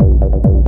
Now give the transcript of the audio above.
Música